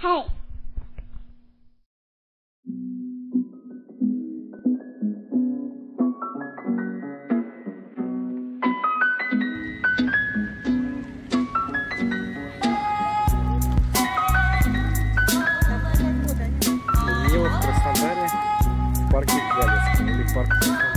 Hey. Краснодаре в парке Галицком или парк Краснодар.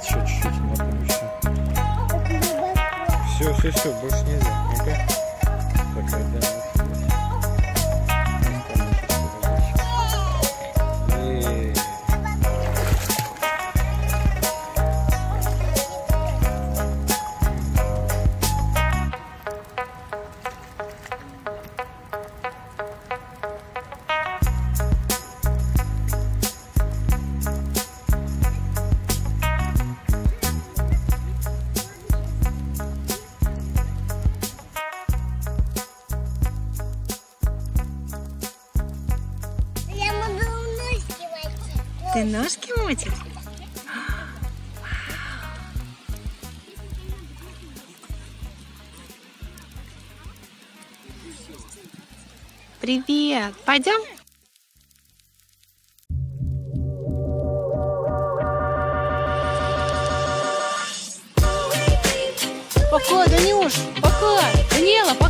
Стать еще чуть-чуть. Все, все, все, больше нельзя. Ты ножки мочишь? Привет! Пойдем? Пока, Данюш, пока! Даниэла, пока!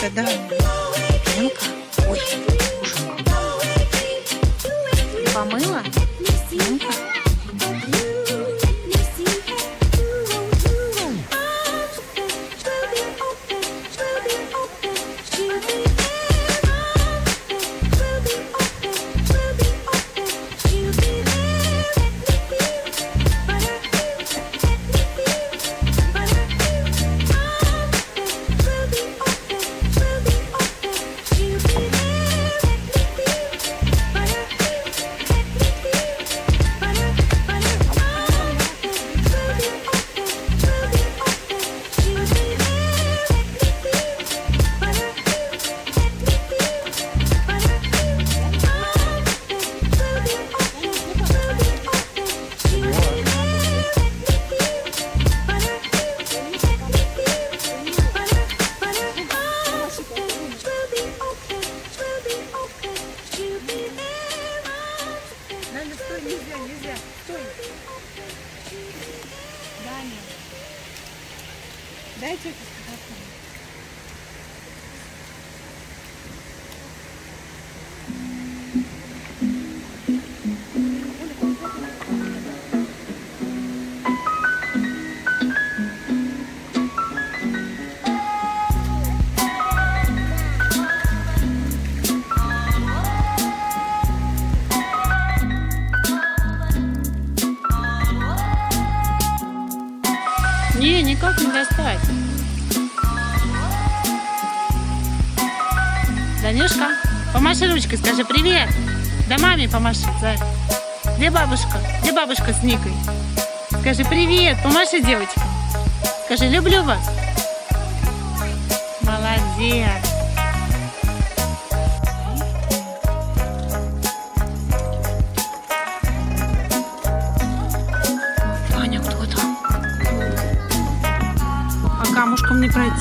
Пенка. Ой, Стой. Даня. Дай тетя никак не достать. Данюшка, помаши ручкой, скажи привет. Да маме помаши, зай. Где бабушка? Где бабушка с Никой? Скажи привет, помаши девочкам. Скажи, люблю вас. Молодец.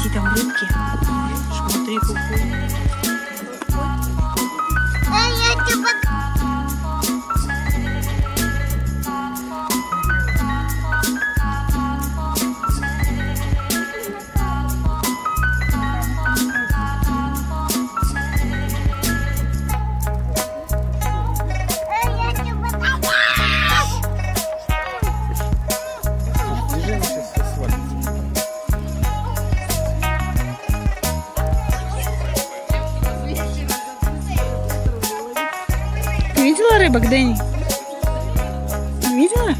Ножкам не пройти, там рыбки. Смотри, какой. Видела рыбок, Дэнни? Видела?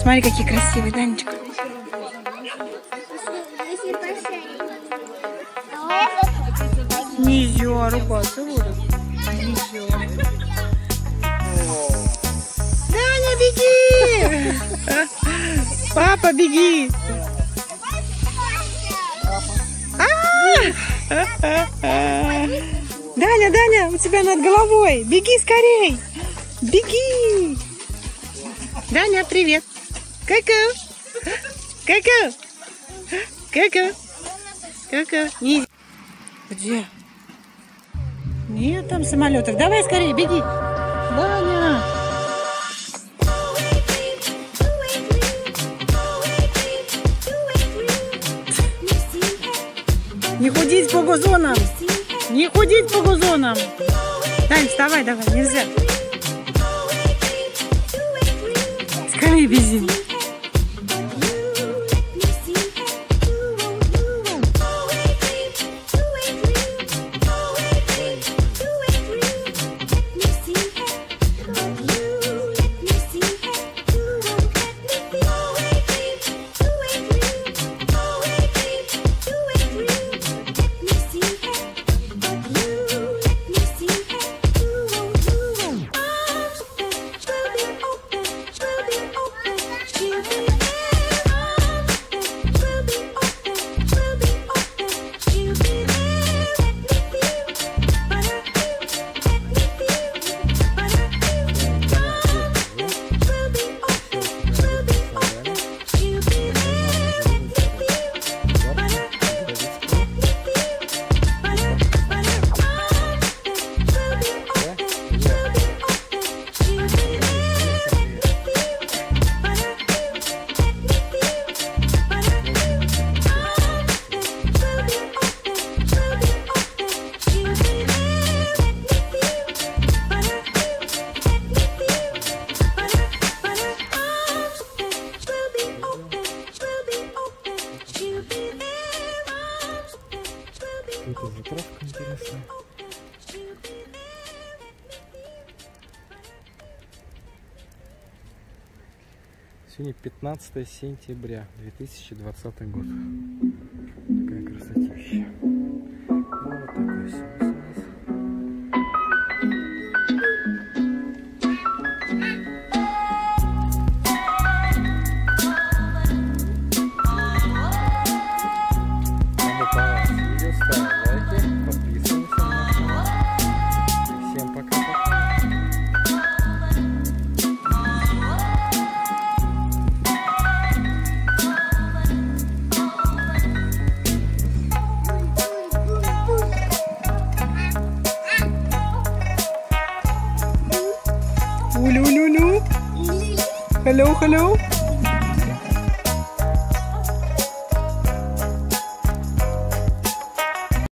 Смотри, какие красивые, Данечка. Нельзя рубаться буду. Нельзя. Даня, беги! Папа, беги! А! Даня, Даня, у тебя над головой. Беги скорей. Беги. Даня, привет. Ку-ку. Ку-ку. Ку-ку. Ку-ку. Где? Нет там самолетов. Давай скорее, беги. Даня. Не худеть по газонам. Не худеть по газонам. Дань, вставай, давай, нельзя. Скорее бези. Какая-то затравка интересная. Сегодня 15 сентября 2020 год. Такая красотища. Hello, hello.